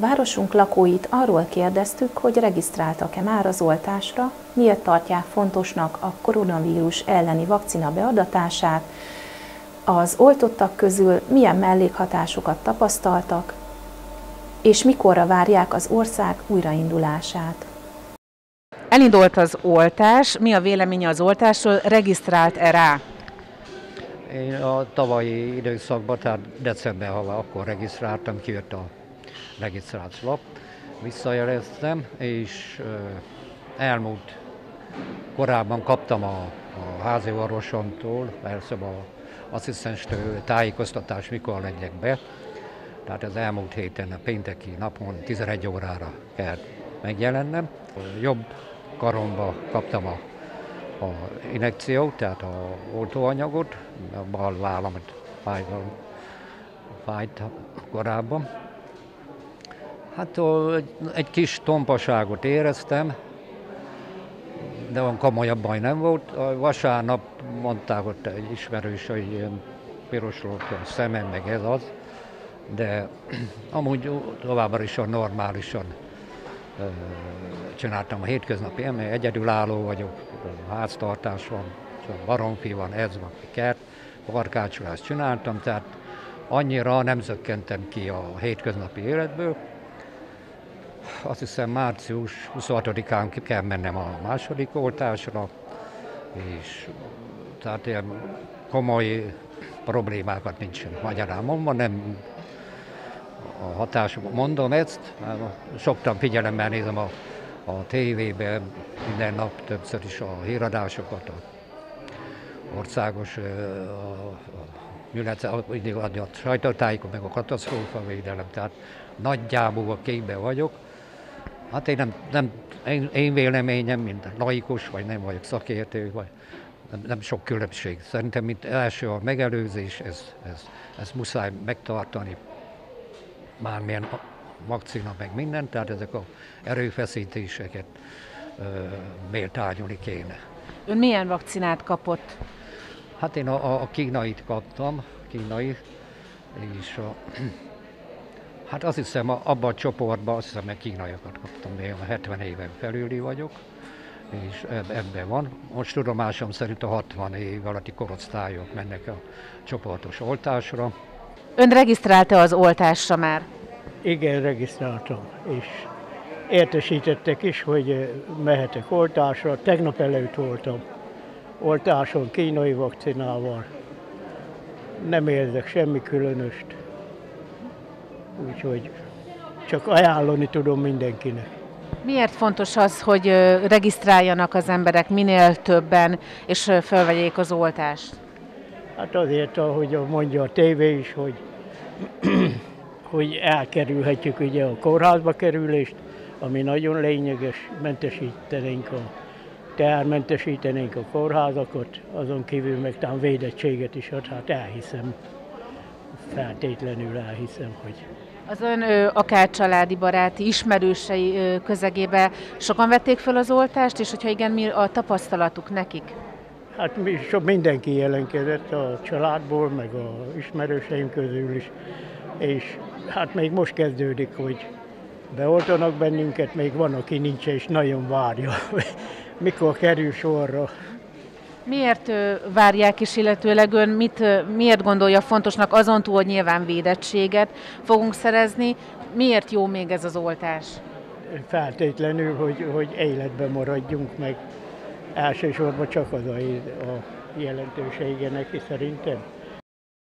Városunk lakóit arról kérdeztük, hogy regisztráltak-e már az oltásra, miért tartják fontosnak a koronavírus elleni vakcina beadatását, az oltottak közül milyen mellékhatásokat tapasztaltak, és mikorra várják az ország újraindulását. Elindult az oltás, mi a véleménye az oltásról, regisztrált-e rá? Én a tavalyi időszakban, tehát december hava akkor regisztráltam, kijött a regisztrált lap, visszajeleztem, és elmúlt korábban kaptam a, a házi orvosomtól, persze a asszisztenstől tájékoztatás, mikor legyek be. Tehát az elmúlt héten, a pénteki napon 11 órára kell megjelennem. Jobb karomba kaptam a, a injekciót, tehát a oltóanyagot, a bal vállamat fájt, fájt korábban. Hát egy kis tompaságot éreztem, de olyan komolyabb baj nem volt. A vasárnap mondták ott egy ismerős, hogy ilyen piros volt a szemem, meg ez az, de amúgy továbbra is a normálisan csináltam a hétköznapi mert egyedülálló vagyok, háztartás van, baromfi van, ez van, kert, barkácsolást csináltam, tehát annyira nem zökkentem ki a hétköznapi életből. Azt hiszem március 26-án ki kell mennem a második oltásra, és tehát ilyen komoly problémákat nincsen magyarán mondva, nem a hatás, mondom ezt, soktan figyelemmel nézem a, a tévében minden nap többször is a híradásokat, a országos a, a, a, a sajtótájékon, meg a katasztrófa védelem, tehát nagyjából a képben vagyok. Hát én nem, nem én, én véleményem, mint laikus, vagy nem vagyok szakértő, vagy nem, nem sok különbség. Szerintem, mint első a megelőzés, ez, ez, ez muszáj megtartani, bármilyen vakcina, meg minden, tehát ezek a erőfeszítéseket méltányolni kéne. Ön milyen vakcinát kapott? Hát én a, a kínait kaptam, kínai, és a, hát azt hiszem abban a csoportban, azt hiszem, hogy kínaiakat kaptam, de én a 70 éven felüli vagyok, és ebben van. Most tudomásom szerint a 60 év alatti korosztályok mennek a csoportos oltásra. Ön regisztrálta az oltásra már? Igen, regisztráltam, és értesítettek is, hogy mehetek oltásra. Tegnap előtt voltam oltáson, kínai vakcinával. Nem érzek semmi különöst, úgyhogy csak ajánlani tudom mindenkinek. Miért fontos az, hogy regisztráljanak az emberek minél többen, és felvegyék az oltást? Hát azért, ahogy mondja a tévé is, hogy, hogy elkerülhetjük ugye a kórházba kerülést, ami nagyon lényeges, mentesítenénk a tehermentesítenénk a kórházakat, azon kívül meg talán védettséget is ad, hát elhiszem, feltétlenül elhiszem, hogy az ön akár családi, baráti, ismerősei közegébe sokan vették fel az oltást, és hogyha igen, mi a tapasztalatuk nekik? Hát mi, sok mindenki jelenkezett a családból, meg a ismerőseim közül is, és hát még most kezdődik, hogy beoltanak bennünket, még van, aki nincs és nagyon várja, mikor kerül sorra. Miért várják is, illetőleg ön mit, miért gondolja fontosnak azon túl, hogy nyilván védettséget fogunk szerezni, miért jó még ez az oltás? Feltétlenül, hogy, hogy életben maradjunk meg. Elsősorban csak az a, a jelentősége neki szerintem.